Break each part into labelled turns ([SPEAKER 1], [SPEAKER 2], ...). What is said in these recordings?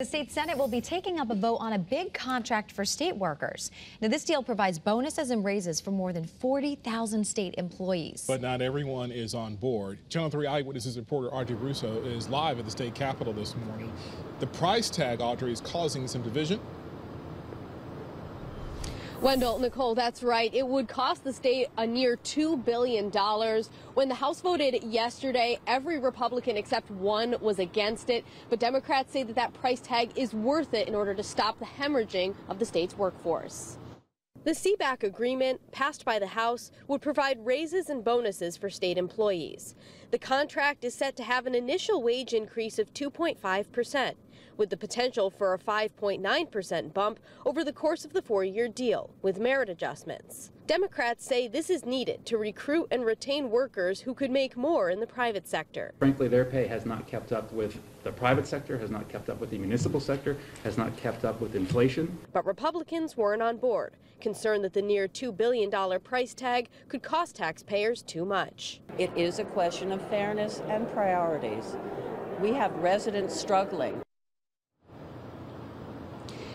[SPEAKER 1] The state Senate will be taking up a vote on a big contract for state workers. Now, this deal provides bonuses and raises for more than 40,000 state employees.
[SPEAKER 2] But not everyone is on board. Channel 3 Eyewitnesses reporter Audrey Russo is live at the state capitol this morning. The price tag, Audrey, is causing some division.
[SPEAKER 3] Wendell, Nicole, that's right. It would cost the state a near $2 billion. When the House voted yesterday, every Republican except one was against it. But Democrats say that that price tag is worth it in order to stop the hemorrhaging of the state's workforce. The SEBAC agreement, passed by the House, would provide raises and bonuses for state employees. The contract is set to have an initial wage increase of 2.5 percent, with the potential for a 5.9 percent bump over the course of the four-year deal, with merit adjustments. Democrats say this is needed to recruit and retain workers who could make more in the private sector.
[SPEAKER 4] Frankly, their pay has not kept up with the private sector, has not kept up with the municipal sector, has not kept up with inflation.
[SPEAKER 3] But Republicans weren't on board, concerned that the near $2 billion price tag could cost taxpayers too much.
[SPEAKER 5] It is a question of fairness and priorities. We have residents struggling.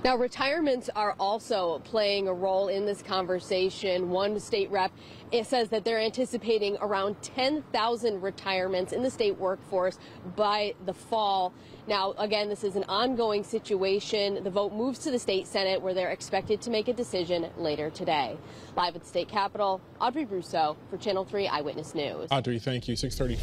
[SPEAKER 3] Now, retirements are also playing a role in this conversation. One state rep it says that they're anticipating around 10,000 retirements in the state workforce by the fall. Now, again, this is an ongoing situation. The vote moves to the state Senate where they're expected to make a decision later today. Live at the state capitol, Audrey Russo for Channel 3 Eyewitness News.
[SPEAKER 2] Audrey, thank you. 630.